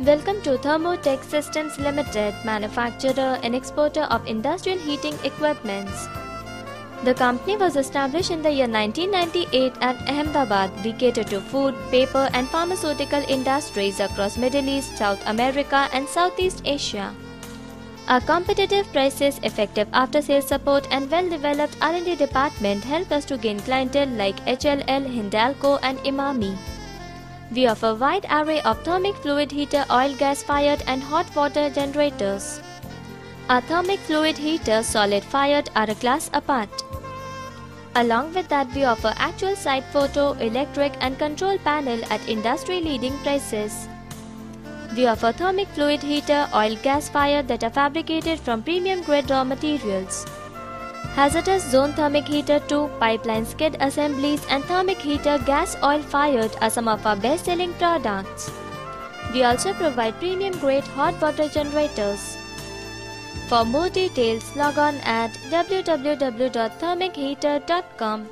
Welcome to Thermotech Systems Limited, manufacturer and exporter of industrial heating equipments. The company was established in the year 1998 at Ahmedabad. We cater to food, paper and pharmaceutical industries across Middle East, South America and Southeast Asia. Our competitive prices, effective after-sales support and well-developed R&D department help us to gain clientele like HLL, Hindalco and Emami. We offer a wide array of thermic fluid heater, oil gas fired and hot water generators. Our thermic fluid heater solid fired, are a class apart. Along with that, we offer actual site photo, electric and control panel at industry leading prices. We offer thermic fluid heater, oil gas fired that are fabricated from premium grade raw materials. Hazardous zone thermic heater 2, pipeline skid assemblies and thermic heater gas oil fired are some of our best selling products. We also provide premium grade hot water generators. For more details, log on at www.thermicheater.com.